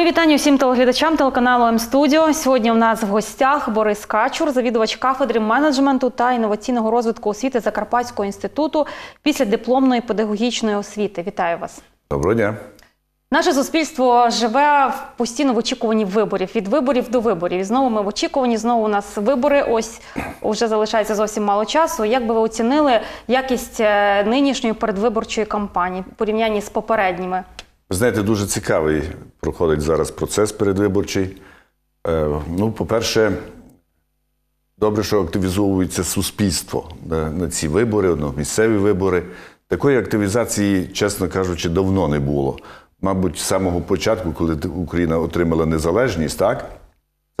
Ми вітання всім телеглядачам телеканалу М-студіо. Сьогодні у нас в гостях Борис Качур, завідувач кафедри менеджменту та інноваційного розвитку освіти Закарпатського інституту після дипломної педагогічної освіти. Вітаю вас. Доброго дня. Наше суспільство живе постійно в очікуванні виборів від виборів до виборів. І знову ми в очікуванні. Знову у нас вибори. Ось вже залишається зовсім мало часу. Як би ви оцінили якість е, нинішньої передвиборчої кампанії в порівнянні з попередніми? Ви знаєте, дуже цікавий проходить зараз процес передвиборчий. Е, ну, по-перше, добре, що активізовується суспільство на, ці вибори, ну, місцеві вибори. Такої активізації, чесно кажучи, давно не було. Мабуть, з самого початку, коли Україна отримала незалежність, так?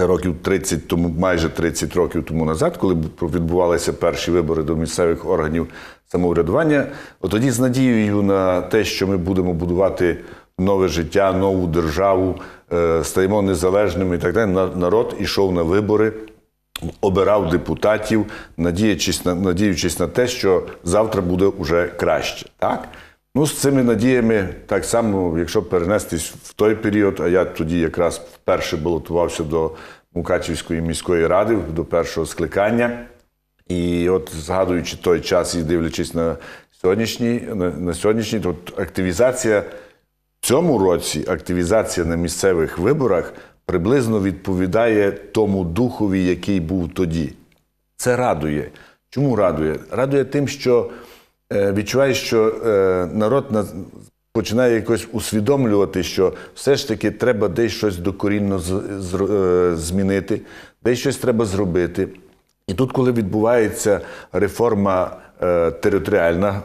Це років 30 тому, майже 30 років тому назад, коли відбувалися перші вибори до місцевих органів самоврядування, от тоді з надією на те, що ми будемо будувати нове життя, нову державу, е, стаємо незалежними і так далі. Народ ішов на вибори, обирав депутатів, надіючись на, надіючись на те, що завтра буде вже краще. Так? Ну, з цими надіями, так само, якщо перенестись в той період, а я тоді якраз вперше балотувався до Мукачівської міської ради, до першого скликання. І от згадуючи той час і дивлячись на сьогоднішній, на, на сьогоднішній, то активізація цьому році, активізація на місцевих виборах приблизно відповідає тому духові, який був тоді. Це радує. Чому радує? Радує тим, що е, відчуває, що е, народ на, починає якось усвідомлювати, що все ж таки треба десь щось докорінно е, змінити, десь щось треба зробити. І тут, коли відбувається реформа територіальна,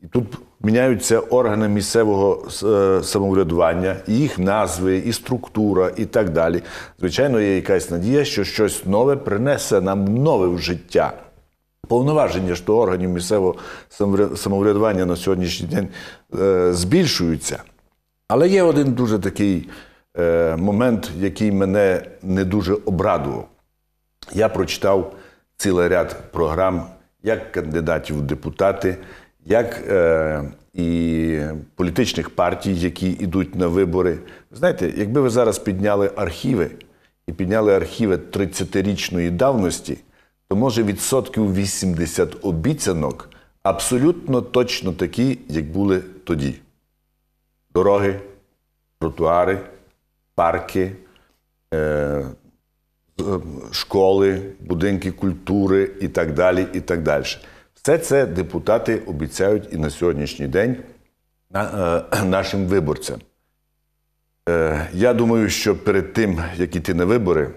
і тут міняються органи місцевого е, самоврядування, їх назви, і структура, і так далі. Звичайно, є якась надія, що щось нове принесе нам нове в життя. Повноваження ж до органів місцевого самоврядування на сьогоднішній день е, збільшуються. Але є один дуже такий е, момент, який мене не дуже обрадував. Я прочитав цілий ряд програм як кандидатів в депутати, як е, і політичних партій, які йдуть на вибори. Знаєте, якби ви зараз підняли архіви і підняли архіви 30-річної давності, то може відсотків 80 обіцянок абсолютно точно такі, як були тоді. Дороги, тротуари, парки, е, школи, будинки культури і так далі. і так далі. Все це депутати обіцяють і на сьогоднішній день е, нашим виборцям. Е, я думаю, що перед тим, як іти на вибори,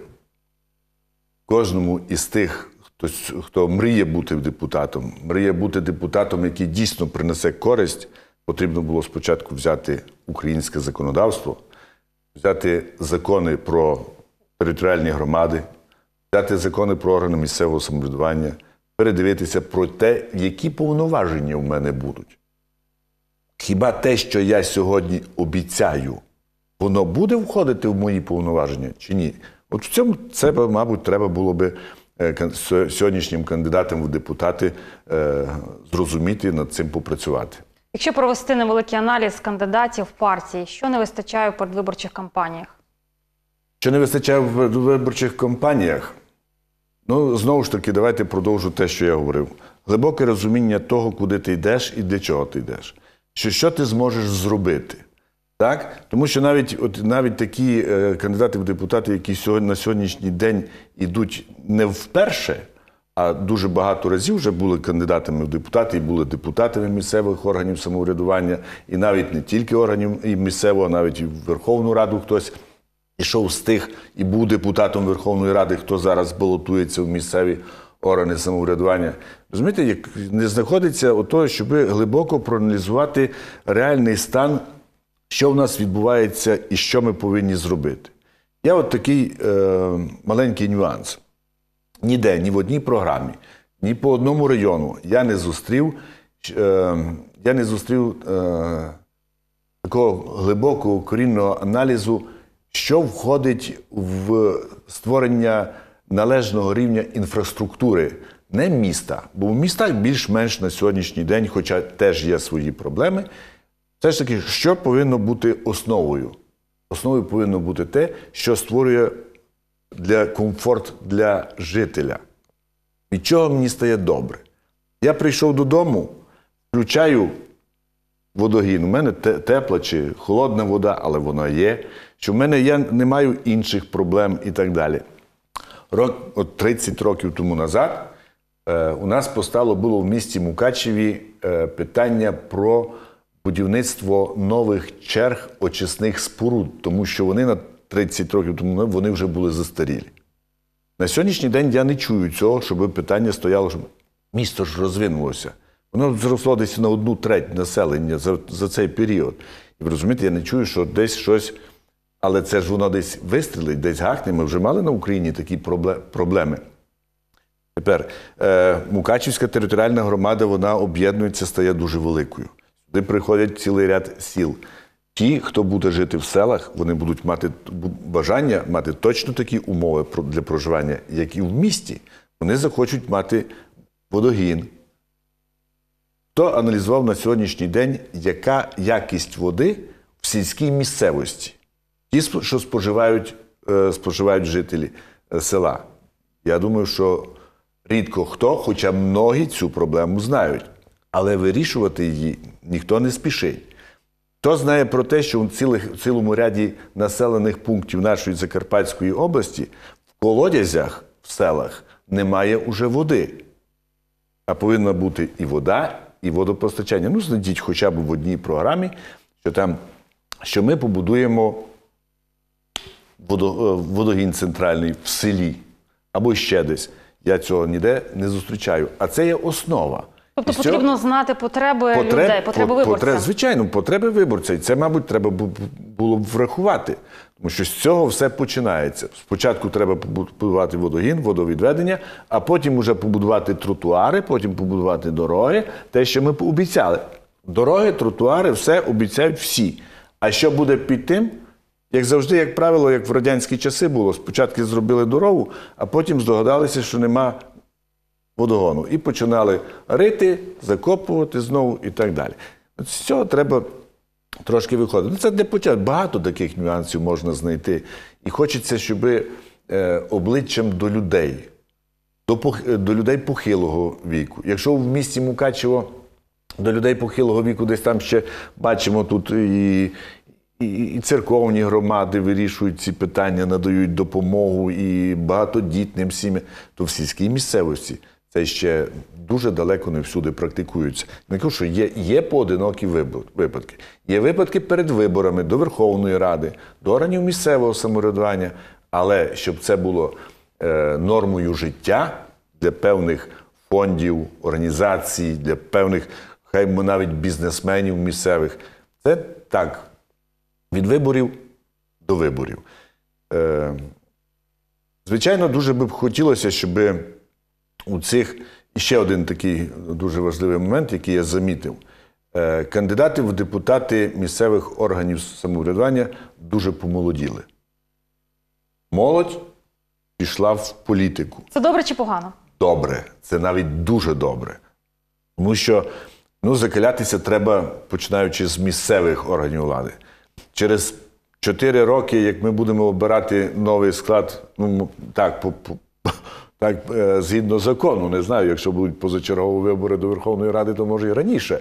кожному із тих, хто, хто мріє бути депутатом, мріє бути депутатом, який дійсно принесе користь, потрібно було спочатку взяти українське законодавство, взяти закони про територіальні громади, взяти закони про органи місцевого самоврядування, передивитися про те, які повноваження в мене будуть. Хіба те, що я сьогодні обіцяю, воно буде входити в мої повноваження чи ні? От в цьому це, мабуть, треба було би е, сьогоднішнім кандидатам в депутати е, зрозуміти над цим попрацювати. Якщо провести невеликий аналіз кандидатів партій, що не вистачає в передвиборчих кампаніях? Що не вистачає в виборчих кампаніях? Ну, знову ж таки, давайте продовжу те, що я говорив. Глибоке розуміння того, куди ти йдеш і для чого ти йдеш. Що, що ти зможеш зробити. Так? Тому що навіть, от, навіть такі е, кандидати в депутати, які сьогодні, на сьогоднішній день йдуть не вперше, а дуже багато разів вже були кандидатами в депутати і були депутатами місцевих органів самоврядування, і навіть не тільки органів і місцевого, а навіть і в Верховну Раду хтось ішов з тих і був депутатом Верховної Ради, хто зараз балотується в місцеві органи самоврядування. Розумієте, як не знаходиться ото, щоб глибоко проаналізувати реальний стан, що в нас відбувається і що ми повинні зробити. Я от такий е, маленький нюанс. Ніде, ні в одній програмі, ні по одному району я не зустрів, е, я не зустрів е, такого глибокого корінного аналізу, що входить в створення належного рівня інфраструктури, не міста. Бо в містах більш-менш на сьогоднішній день, хоча теж є свої проблеми, все ж таки, що повинно бути основою? основою повинно бути те, що створює для комфорт для жителя. Від чого мені стає добре? Я прийшов додому, включаю водогін. У мене те- тепла чи холодна вода, але вона є. Що в мене я не маю інших проблем і так далі. Рок, от 30 років тому назад е, у нас постало було в місті Мукачеві е, питання про будівництво нових черг очисних споруд, тому що вони на 30 років тому вони вже були застарілі. На сьогоднішній день я не чую цього, щоб питання стояло, щоб місто ж розвинулося. Воно зросло десь на одну треть населення за, за цей період. І ви розумієте, я не чую, що десь щось. Але це ж воно десь вистрілить, десь гахне. Ми вже мали на Україні такі проблеми. Тепер е, Мукачівська територіальна громада вона об'єднується, стає дуже великою. Сюди приходять цілий ряд сіл. Ті, хто буде жити в селах, вони будуть мати бажання мати точно такі умови для проживання, як і в місті. Вони захочуть мати водогін. Хто аналізував на сьогоднішній день, яка якість води в сільській місцевості? Ті, що споживають, е, споживають жителі е, села. Я думаю, що рідко хто, хоча многі цю проблему знають, але вирішувати її ніхто не спішить. Хто знає про те, що в цілому ряді населених пунктів нашої Закарпатської області в колодязях в селах немає уже води, а повинна бути і вода, і водопостачання. Ну, знайдіть хоча б в одній програмі, що там що ми побудуємо водо- е, водогін центральний в селі або ще десь. Я цього ніде не зустрічаю. А це є основа. Тобто І цього- потрібно знати потреби людей, потреби виборця. потреб- звичайно, потреби виборця. І це, мабуть, треба було б врахувати. Тому що з цього все починається. Спочатку треба побудувати водогін, водовідведення, а потім вже побудувати тротуари, потім побудувати дороги. Те, що ми обіцяли. Дороги, тротуари, все обіцяють всі. А що буде під тим? Як завжди, як правило, як в радянські часи було, спочатку зробили дорогу, а потім здогадалися, що нема водогону. І починали рити, закопувати знову і так далі. От з цього треба трошки виходити. Ну, це для початку. Багато таких нюансів можна знайти. І хочеться, щоб е, обличчям до людей, до, е, до людей похилого віку. Якщо в місті Мукачево до людей похилого віку десь там ще бачимо тут і. І, і церковні громади вирішують ці питання, надають допомогу і багатодітним сім'ям, то в сільській місцевості це ще дуже далеко не всюди практикується. Не кажу, що є, є поодинокі випадки. Є випадки перед виборами до Верховної Ради, до органів місцевого самоврядування, але щоб це було е, нормою життя для певних фондів, організацій, для певних, хай навіть бізнесменів місцевих, це так від виборів до виборів. Е, звичайно, дуже би б хотілося, щоб у цих ще один такий дуже важливий момент, який я замітив. Е, кандидати в депутати місцевих органів самоврядування дуже помолоділи. Молодь пішла в політику Це добре чи погано? добре, це навіть дуже добре. Тому що ну, закалятися треба, починаючи з місцевих органів влади. Через 4 роки, як ми будемо обирати новий склад, ну так, по, по, так е, згідно закону, не знаю, якщо будуть позачергові вибори до Верховної Ради, то може і раніше.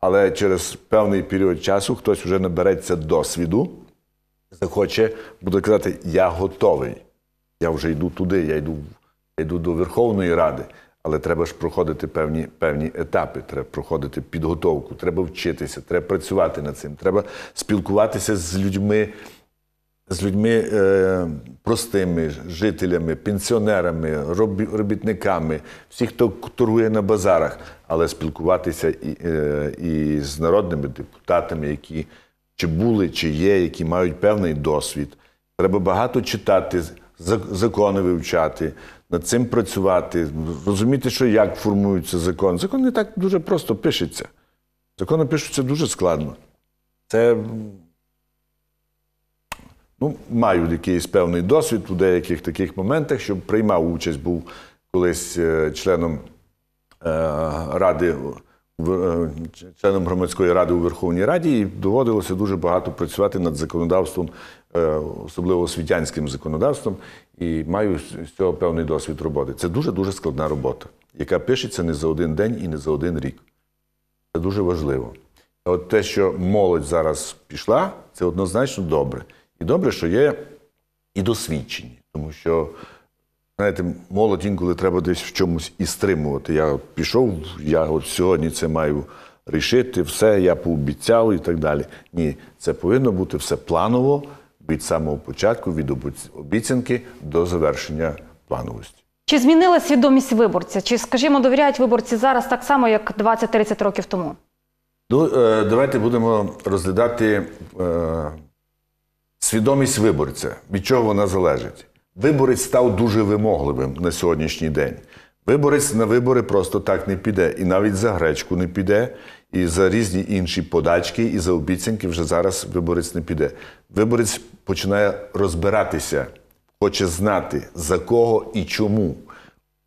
Але через певний період часу хтось вже набереться досвіду, захоче, буде казати, я готовий. Я вже йду туди, я йду, я йду до Верховної Ради. Але треба ж проходити певні, певні етапи, треба проходити підготовку, треба вчитися, треба працювати над цим, треба спілкуватися з людьми, з людьми е, простими, жителями, пенсіонерами, робітниками, всі, хто торгує на базарах, але спілкуватися е, і з народними депутатами, які чи були, чи є, які мають певний досвід. Треба багато читати, закони вивчати, над цим працювати, розуміти, що як формується закон. Закон не так дуже просто пишеться. Закони пишуться дуже складно. Це ну, маю якийсь певний досвід у деяких таких моментах, щоб приймав участь, був колись е, членом е, Ради е, членом громадської ради у Верховній Раді, і доводилося дуже багато працювати над законодавством, особливо освітянським законодавством, і маю з цього певний досвід роботи. Це дуже дуже складна робота, яка пишеться не за один день і не за один рік. Це дуже важливо. От те, що молодь зараз пішла, це однозначно добре. І добре, що є і досвідчені, тому що. Знаєте, молодь інколи треба десь в чомусь і стримувати. Я от пішов, я от сьогодні це маю рішити, все, я пообіцяв і так далі. Ні, це повинно бути все планово від самого початку, від обіцянки до завершення плановості. Чи змінила свідомість виборця? Чи, скажімо, довіряють виборці зараз так само, як 20-30 років тому? Ну, е, давайте будемо розглядати е, свідомість виборця. Від чого вона залежить? Виборець став дуже вимогливим на сьогоднішній день. Виборець на вибори просто так не піде. І навіть за гречку не піде, і за різні інші подачки, і за обіцянки вже зараз виборець не піде. Виборець починає розбиратися, хоче знати, за кого і чому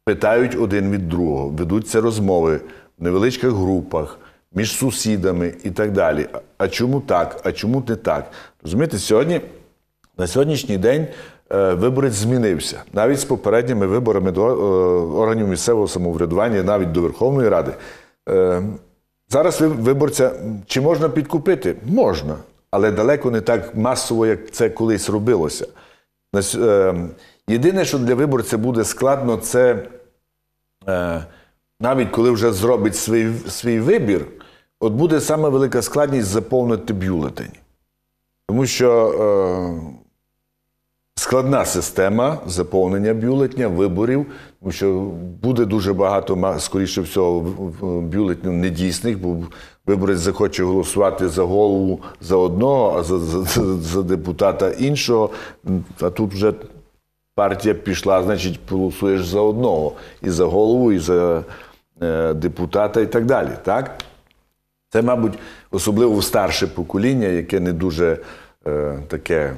питають один від другого, ведуться розмови в невеличких групах, між сусідами і так далі. А- чому так? А чому не так? Розумієте, сьогодні, на сьогоднішній день е, виборець змінився. Навіть з попередніми виборами до е, органів місцевого самоврядування, навіть до Верховної Ради. Е, Зараз виборця чи можна підкупити? Можна, але далеко не так масово, як це колись робилося. Єдине, що для виборця буде складно, це навіть коли вже зробить свій, свій вибір, от буде саме велика складність заповнити бюлетень. Тому що е, складна система заповнення бюлетня, виборів, тому що буде дуже багато, скоріше всього, бюлетнів недійсних, бо виборець захоче голосувати за голову за одного, а за, за, за депутата іншого. А тут вже партія пішла, значить, голосуєш за одного і за голову, і за е, депутата, і так далі. Так? Це, мабуть, особливо в старше покоління, яке не дуже е, таке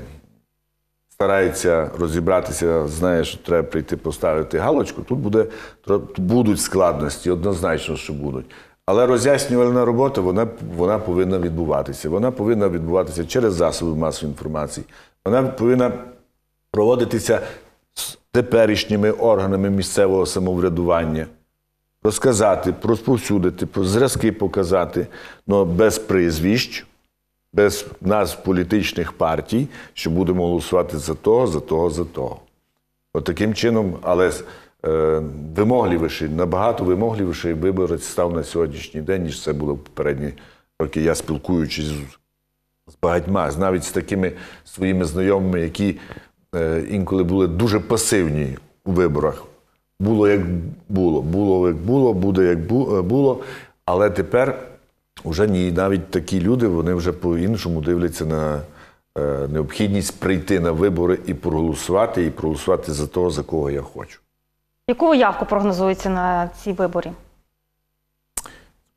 старається розібратися, знає, що треба прийти поставити галочку. Тут буде, будуть складності, однозначно, що будуть. Але роз'яснювальна робота вона, вона повинна відбуватися. Вона повинна відбуватися через засоби масової інформації. Вона повинна проводитися з теперішніми органами місцевого самоврядування розказати, розповсюдити, зразки показати, але без прізвищ, без назв політичних партій, що будемо голосувати за того, за того, за того. От таким чином, але е, вимогливіший, набагато вимогливіший виборець став на сьогоднішній день, ніж це було в попередні роки. Я спілкуючись з, з багатьма, навіть з такими своїми знайомими, які е, інколи були дуже пасивні у виборах. Було як було, було як було, буде як е, було. Але тепер вже ні, навіть такі люди вони вже по-іншому дивляться на е, необхідність прийти на вибори і проголосувати, і проголосувати за того, за кого я хочу. Яку явку прогнозуєте на ці виборі?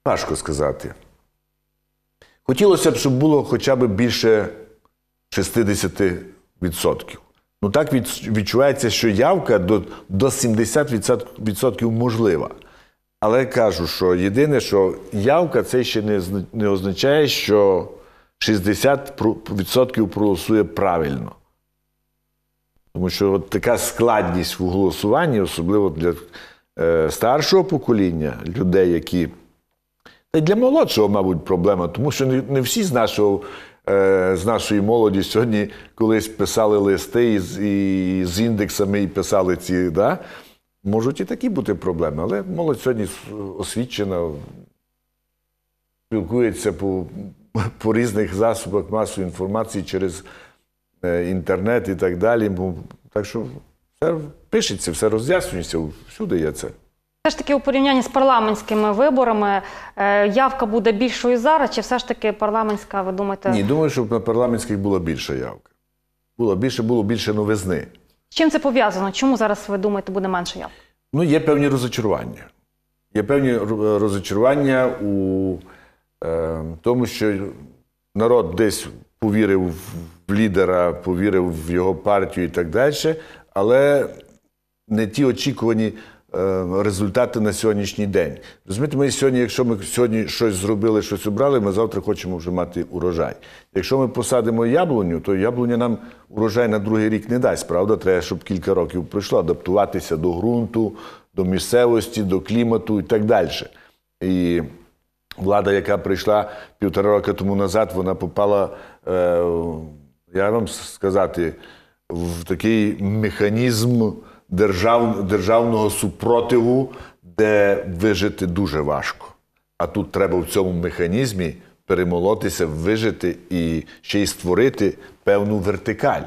Важко сказати. Хотілося б, щоб було хоча б більше 60%. Ну так відчувається, що явка до, до 70% можлива. Але кажу, що єдине, що явка це ще не, не означає, що 60% проголосує правильно. Тому що от така складність в голосуванні, особливо для е, старшого покоління, людей, які та й для молодшого, мабуть, проблема, тому що не, не всі з нашого. Е, З нашої молоді сьогодні колись писали листи із, і з індексами і писали ці, да? можуть і такі бути проблеми, але молодь сьогодні освічена, спілкується по, по різних засобах масової інформації через е, інтернет і так далі. Так що все пишеться, все роз'яснюється, всюди є це. Все ж таки у порівнянні з парламентськими виборами е, явка буде більшою зараз, чи все ж таки парламентська, ви думаєте, Ні, думаю, що на парламентських була більша явка. Було більше, було більше новизни. з чим це пов'язано? Чому зараз ви думаєте буде менше явки? Ну, є певні розочарування. Є певні розочарування у е, тому, що народ десь повірив в лідера, повірив в його партію і так далі, але не ті очікувані результати на сьогоднішній день. Розумієте, ми сьогодні, якщо ми сьогодні щось зробили, щось обрали, ми завтра хочемо вже мати урожай. Якщо ми посадимо яблуню, то яблуня нам урожай на другий рік не дасть, правда? Треба, щоб кілька років пройшло, адаптуватися до ґрунту, до місцевості, до клімату і так далі. І влада, яка прийшла півтора роки тому назад, вона попала, е, я вам сказати, в такий механізм держав, державного супротиву, де вижити дуже важко. А тут треба в цьому механізмі перемолотися, вижити і ще й створити певну вертикаль.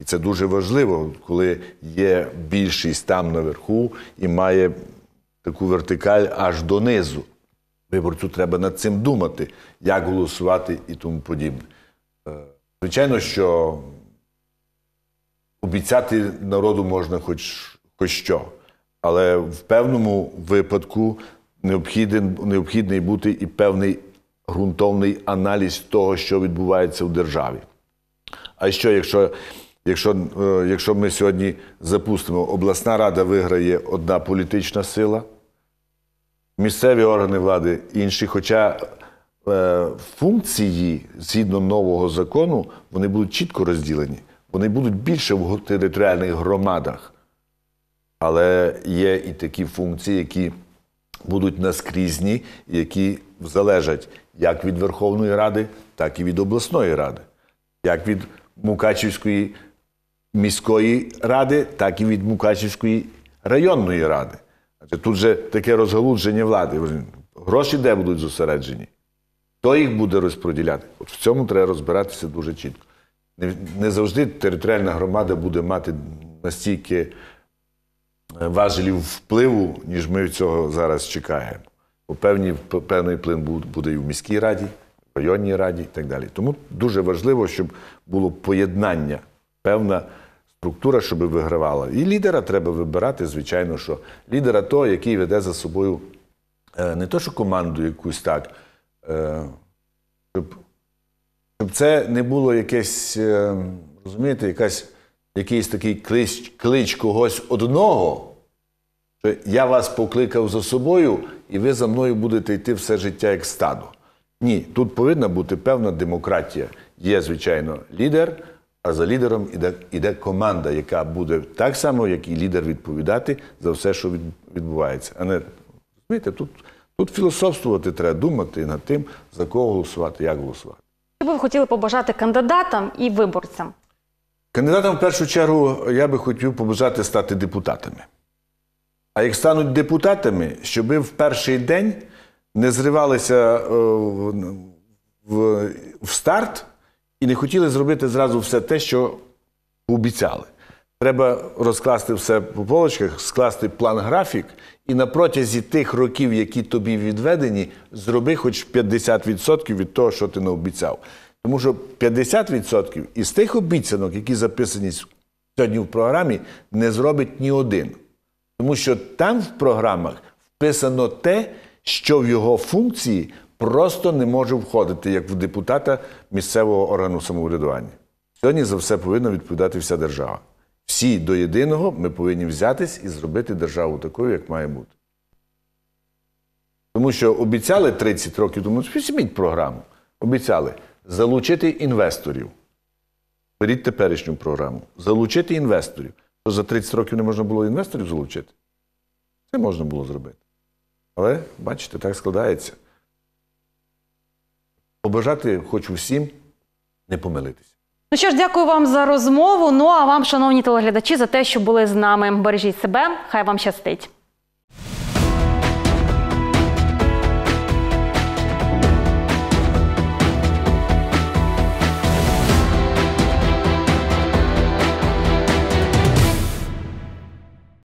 І це дуже важливо, коли є більшість там наверху і має таку вертикаль аж донизу. Виборцю треба над цим думати, як голосувати і тому подібне. Е, Звичайно, що обіцяти народу можна хоч, хоч що, але в певному випадку необхідний бути і певний ґрунтовний аналіз того, що відбувається в державі. А що, якщо, якщо, е, якщо ми сьогодні запустимо, обласна рада виграє одна політична сила, місцеві органи влади інші, хоча е, функції згідно нового закону вони будуть чітко розділені. Вони будуть більше в територіальних громадах. Але є і такі функції, які будуть наскрізні, які залежать як від Верховної Ради, так і від обласної ради, як від Мукачівської міської ради, так і від Мукачівської районної ради. Тут же таке розгалудження влади. Гроші де будуть зосереджені? Хто їх буде розподіляти? От в цьому треба розбиратися дуже чітко. Не, завжди територіальна громада буде мати настільки е, важелів впливу, ніж ми цього зараз чекаємо. Бо певні, певний вплив буде і в міській раді, в районній раді і так далі. Тому дуже важливо, щоб було поєднання, певна структура, щоб вигравала. І лідера треба вибирати, звичайно, що лідера того, який веде за собою е, не то, що команду якусь так, е, щоб щоб це не було якесь, е, розумієте, якась, якийсь такий клич, клич когось одного, що я вас покликав за собою, і ви за мною будете йти все життя як стадо. Ні, тут повинна бути певна демократія. Є, звичайно, лідер, а за лідером іде, іде команда, яка буде так само, як і лідер відповідати за все, що відбувається. А не розумієте, тут, тут філософствувати треба, думати над тим, за кого голосувати, як голосувати. Би ви хотіли побажати кандидатам і виборцям? Кандидатам в першу чергу я би хотів побажати стати депутатами. А як стануть депутатами, щоби в перший день не зривалися е, в старт і не хотіли зробити зразу все те, що обіцяли. Треба розкласти все по полочках, скласти план графік, і на протязі тих років, які тобі відведені, зроби хоч 50% від того, що ти наобіцяв. Тому що 50% із тих обіцянок, які записані сьогодні в програмі, не зробить ні один. Тому що там в програмах вписано те, що в його функції просто не може входити, як в депутата місцевого органу самоврядування. Сьогодні за все повинна відповідати вся держава. Всі до єдиного ми повинні взятись і зробити державу такою, як має бути. Тому що обіцяли 30 років тому, візьміть програму, обіцяли залучити інвесторів. Беріть теперішню програму. Залучити інвесторів. Що за 30 років не можна було інвесторів залучити? Це можна було зробити. Але, бачите, так складається. Побажати хочу всім не помилитися. Ну що ж, дякую вам за розмову. Ну а вам, шановні телеглядачі, за те, що були з нами. Бережіть себе, хай вам щастить.